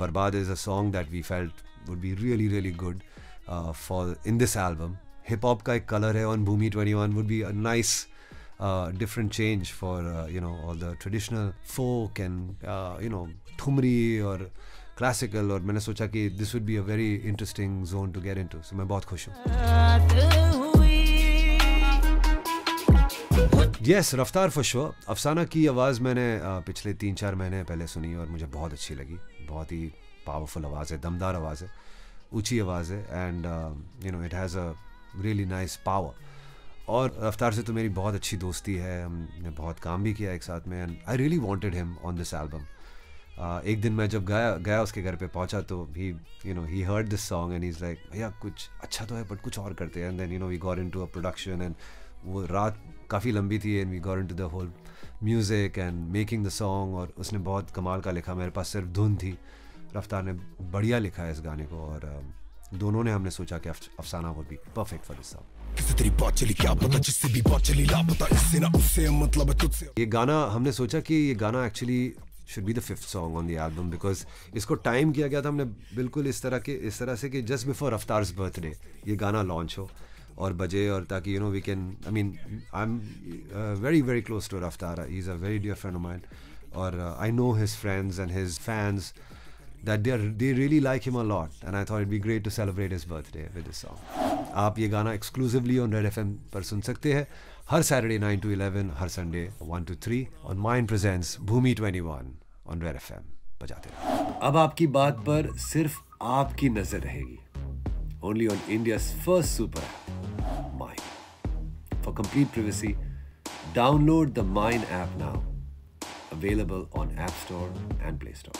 Barbad is a song that we felt would be really, really good uh, for in this album. Hip hop ka ek color hai on Bhumi 21 would be a nice uh, different change for uh, you know all the traditional folk and uh, you know thumri or classical और मैंने सोचा कि this would be a very interesting zone to get into so मैं बहुत खुश हूँ Yes Raftaar sure Afsana की आवाज़ मैंने पिछले तीन चार महीने पहले सुनी और मुझे बहुत अच्छी लगी। बहुत ही पावरफुल आवाज़ है, दमदार आवाज़ है, ऊँची आवाज़ है and you know it has a really nice power और रफ्तार से तो मेरी बहुत अच्छी दोस्ती है, हमने बहुत काम भी किया एक साथ में and I really wanted him on this album एक दिन मैं जब गया गया उसके घर पे पहुँचा तो ही you know he heard this song and is like भैया, कुछ अच्छा तो है बट कुछ और करते हैं. And then you know we got in to a production and वो रात काफ़ी लंबी थी and we got to the whole music and making the song और उसने बहुत कमाल का लिखा। मेरे पास सिर्फ़ धुन थी। रफ्तार ने बढ़िया लिखा है इस गाने को और दोनों ने हमने सोचा कि अफसाना वो भी परफेक्ट फॉर दिस सॉन्ग किसी तेरी बात चली क्या पता जिससे भी बात चली लापता इससे ना उससे मतलब है तुझसे। ये गाना हमने सोचा कि ये गाना actually should be the fifth song on the album because इसको टाइम किया गया था हमने बिल्कुल इस तरह के इस तरह से कि जस्ट बिफोर रफ्तार्स बर्थडे ये गाना लॉन्च हो। और बजे और ताकि you know we can I mean I am very very close to Raftaar he is a very dear friend mine और I know his friends and his fans they are, they really like him a lot. And I thought it'd be great to celebrate his birthday with this song. आप ये गाना exclusively on red FM पर सुन सकते हैं। हर Saturday 9 to 11 her Sunday 1 to 3 on mind presents Bhoomi 21 on red FM बजाते रहो। अब आपकी बात पर सिर्फ़ आपकी नज़र रहेगी। Only on India first super app for complete privacy, download the Mine app now. Available on App Store and Play Store.